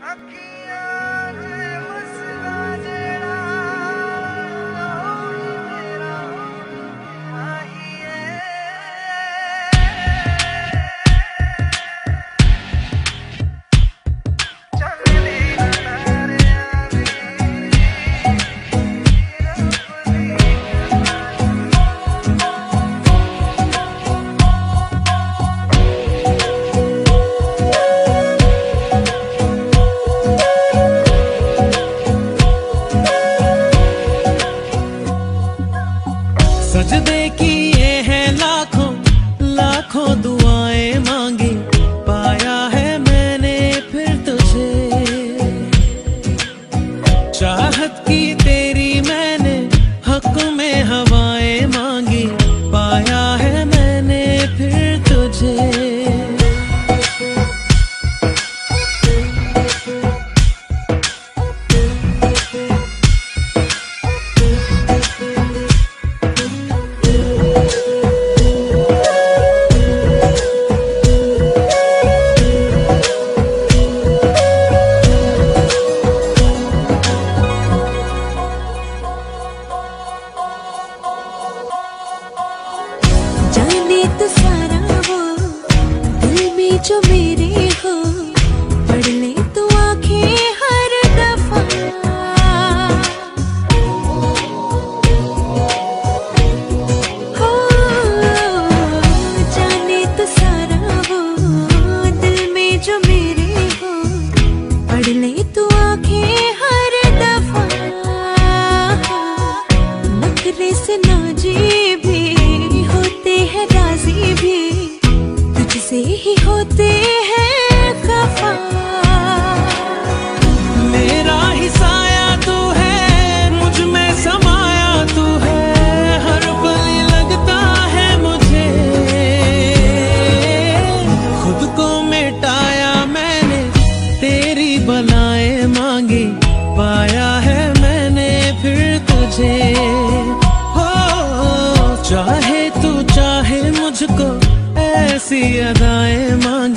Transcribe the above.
Aqui. আছে need the sun. जो मेरे पाया है मैंने फिर तुझे। हो चाहे तू चाहे मुझको ऐसी अदाएँ माँ